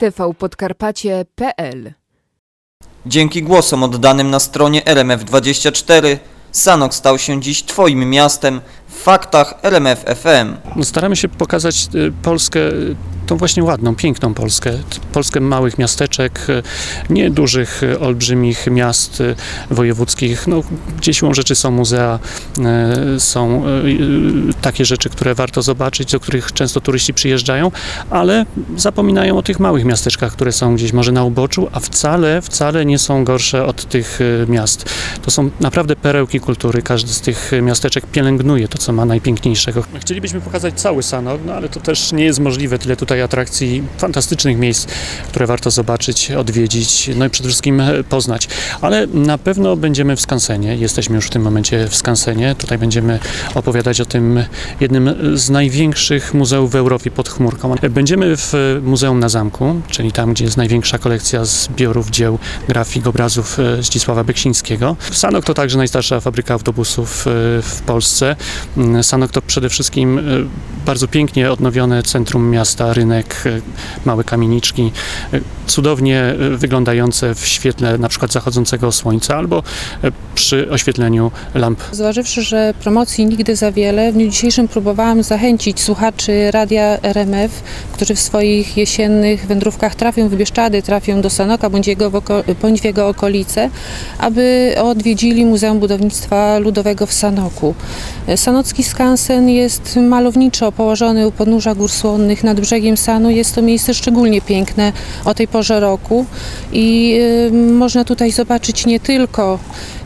tvpodkarpacie.pl Dzięki głosom oddanym na stronie RMF24 Sanok stał się dziś Twoim miastem w faktach RMF FM. No, staramy się pokazać y, Polskę, y, tą właśnie ładną, piękną Polskę. Polskę małych miasteczek, y, nie dużych, y, olbrzymich miast y, wojewódzkich. No, gdzie siłą rzeczy są muzea, są takie rzeczy, które warto zobaczyć, do których często turyści przyjeżdżają, ale zapominają o tych małych miasteczkach, które są gdzieś może na uboczu, a wcale, wcale nie są gorsze od tych miast. To są naprawdę perełki kultury. Każdy z tych miasteczek pielęgnuje to, co ma najpiękniejszego. Chcielibyśmy pokazać cały Sanok, no ale to też nie jest możliwe. Tyle tutaj atrakcji, fantastycznych miejsc, które warto zobaczyć, odwiedzić, no i przede wszystkim e, poznać. Ale na pewno będziemy w Skansenie. Jesteśmy już w tym momencie w Skansenie. Tutaj będziemy opowiadać o tym jednym z największych muzeów w Europie pod chmurką. Będziemy w Muzeum na Zamku, czyli tam, gdzie jest największa kolekcja zbiorów dzieł grafik, obrazów e, Zdzisława Beksińskiego. Sanok to także najstarsza fabryka autobusów e, w Polsce. Mm, Sanok to przede wszystkim bardzo pięknie odnowione centrum miasta, rynek, e, małe kamieniczki, e, cudownie e, wyglądające w świetle na przykład zachodzącego słońca albo przy oświetleniu lamp Zważywszy, że promocji nigdy za wiele, w dniu dzisiejszym próbowałam zachęcić słuchaczy radia RMF, którzy w swoich jesiennych wędrówkach trafią w Bieszczady, trafią do Sanoka bądź, jego bądź jego okolice, aby odwiedzili Muzeum Budownictwa Ludowego w Sanoku. Sanocki skansen jest malowniczo położony u podnóża gór słonnych nad brzegiem Sanu. Jest to miejsce szczególnie piękne o tej porze roku i y, można tutaj zobaczyć nie tylko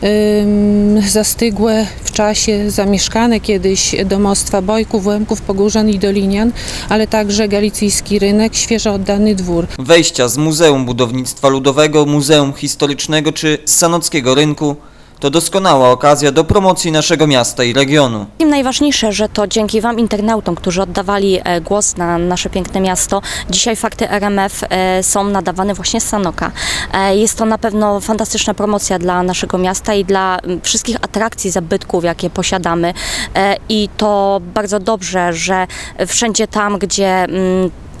ym, zastygłe w czasie zamieszkane kiedyś domostwa Bojków, Łemków, Pogórzan i Dolinian, ale także galicyjski rynek, świeżo oddany dwór. Wejścia z Muzeum Budownictwa Ludowego, Muzeum Historycznego czy Sanockiego Rynku to doskonała okazja do promocji naszego miasta i regionu. Najważniejsze, że to dzięki Wam, internautom, którzy oddawali e, głos na nasze piękne miasto, dzisiaj fakty RMF e, są nadawane właśnie z Sanoka. E, Jest to na pewno fantastyczna promocja dla naszego miasta i dla wszystkich atrakcji, zabytków, jakie posiadamy. I to bardzo dobrze, że wszędzie tam, gdzie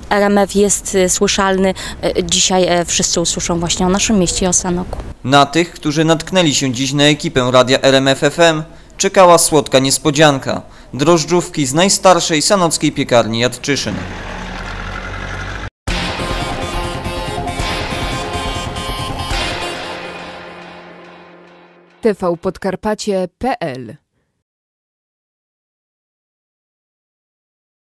RMF jest e, słyszalny, e, dzisiaj e, wszyscy usłyszą właśnie o naszym mieście i o Sanoku. Na tych, którzy natknęli się dziś na ekipę radia RMF FM, czekała słodka niespodzianka. Drożdżówki z najstarszej sanockiej piekarni Jadczyszyn. tvpodkarpacie.pl